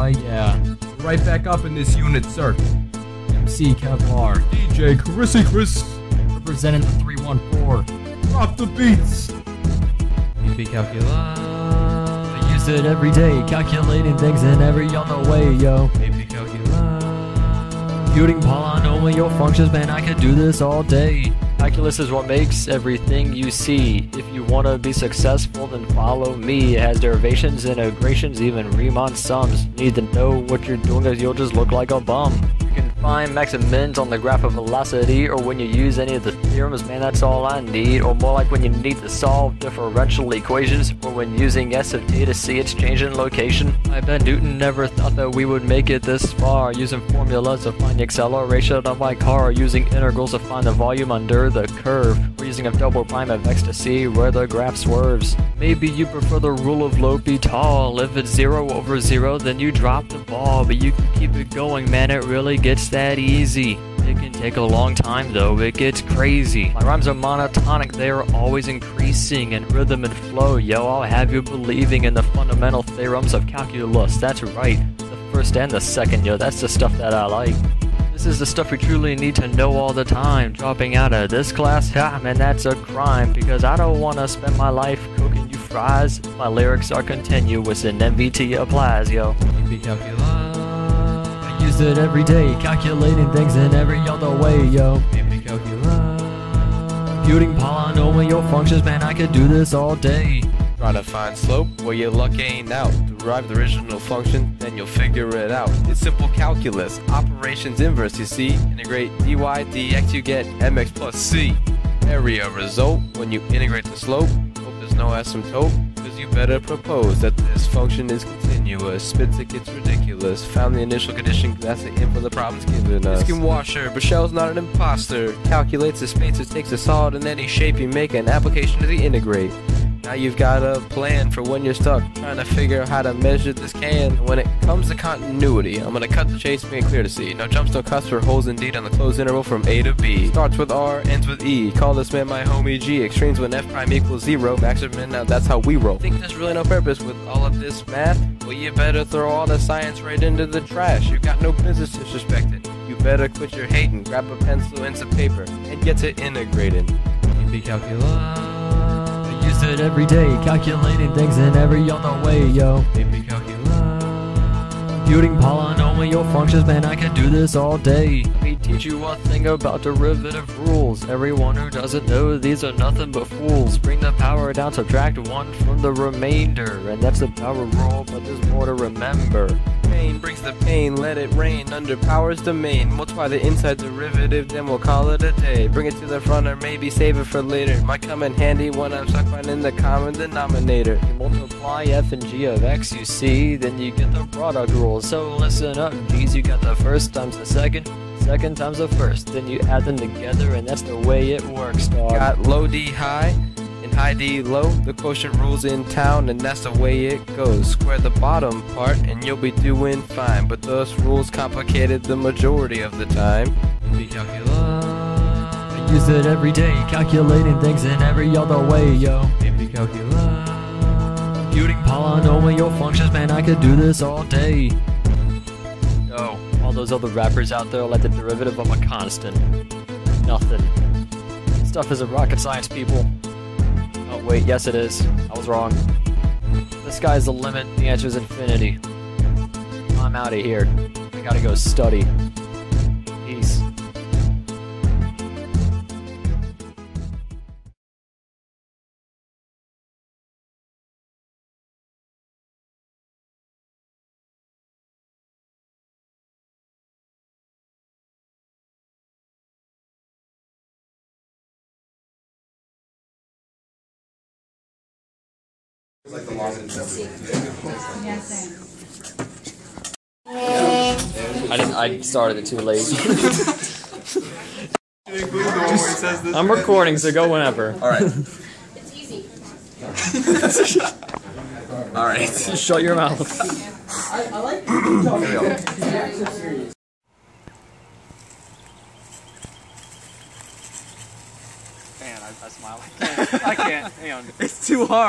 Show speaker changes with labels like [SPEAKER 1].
[SPEAKER 1] Oh yeah.
[SPEAKER 2] Right back up in this unit circle.
[SPEAKER 1] MC Kevlar.
[SPEAKER 2] DJ Chrissy Chris.
[SPEAKER 1] Representing the 314.
[SPEAKER 2] Drop the beats.
[SPEAKER 3] AP calculus.
[SPEAKER 1] I use it every day, calculating things in every other way, yo.
[SPEAKER 3] AP calculus.
[SPEAKER 1] Computing polynomial functions, man, I could do this all day. Calculus is what makes everything you see. If you want to be successful, then follow me. It has derivations, integrations, even Riemann sums. Need to know what you're doing because you'll just look like a bum. Find max and mins on the graph of velocity, or when you use any of the theorems, man, that's all I need. Or more like when you need to solve differential equations, or when using S of t to see its change in location. I bet Newton never thought that we would make it this far, using formulas to find the acceleration of my car, using integrals to find the volume under the curve. We're using a double prime of x to see where the graph swerves. Maybe you prefer the rule of tall. If it's zero over zero, then you drop the ball, but you can keep it going, man. It really gets that easy. It can take a long time though, it gets crazy. My rhymes are monotonic, they are always increasing in rhythm and flow. Yo, I'll have you believing in the fundamental theorems of calculus. That's right, the first and the second, yo, that's the stuff that I like. This is the stuff we truly need to know all the time. Dropping out of this class, ha, man, that's a crime. Because I don't wanna spend my life cooking you fries. My lyrics are continuous and MVT applies, yo. Use it every day, calculating things in every other way, yo. Computing polynomial functions, man, I could do this all day.
[SPEAKER 3] Try to find slope where your luck ain't out. Derive the original function, then you'll figure it out. It's simple calculus, operations inverse, you see. Integrate dy dx, you get mx plus c. Area result when you integrate the slope. Hope there's no asymptote, cause you better propose that this function is continuous. Spits it gets ridiculous. Found the initial condition, that's the info the problem's given us. Skin washer, but Shell's not an imposter. Calculates the spaces, takes a solid in any shape, you make an application to the integrate. Now you've got a plan for when you're stuck, trying to figure out how to measure this can. When it comes to continuity, I'm gonna cut the chase, make it clear to see. No jumps, no cuts for holes indeed on the closed interval from A to B. Starts with R, ends with E. Call this man my homie G. Extremes when F prime equals zero. Max of now that's how we roll. Think there's really no purpose with all of this math? Well, you better throw all the science right into the trash. You've got no business disrespecting. You better quit your hating, grab a pencil and some paper, and get to integrating. Be calculus.
[SPEAKER 1] Use it every day, calculating things in every other way, yo.
[SPEAKER 3] AP calculus.
[SPEAKER 1] Computing polynomial functions, man, I could do this all day. Teach you one thing about derivative rules. Everyone who doesn't know these are nothing but fools. Bring the power down, subtract one from the remainder. And that's the power rule, but there's more to remember.
[SPEAKER 3] Pain brings the pain, let it rain. Under powers domain. Multiply the inside derivative, then we'll call it a day. Bring it to the front or maybe save it for later. Might come in handy when I'm stuck finding the common denominator.
[SPEAKER 1] You multiply f and g of x, you see, then you get the product rule. So listen up, g's, you got the first times the second, second times the first. Then you add them together, and that's the way it works, dog.
[SPEAKER 3] Got low D high and high D low. The quotient rules in town, and that's the way it goes. Square the bottom part, and you'll be doing fine. But those rules complicated the majority of the time. AP calculus.
[SPEAKER 1] I use it every day, calculating things in every other way, yo.
[SPEAKER 3] AP calculus.
[SPEAKER 1] Computing polynomial functions, man, I could do this all day. Those other rappers out there let the derivative of a constant. Nothing. Stuff isn't rocket science, people. Oh, wait, yes it is. I was wrong. The sky's the limit, the answer's infinity. I'm out of here. I gotta go study. Peace. I didn't. I started it too late. I'm recording, so go whenever.
[SPEAKER 4] All right.
[SPEAKER 5] It's easy.
[SPEAKER 4] All right.
[SPEAKER 1] Shut your mouth.
[SPEAKER 4] Here we go.
[SPEAKER 6] Man, I, I smile. I can't. I can't. Hang on.
[SPEAKER 4] It's too hard.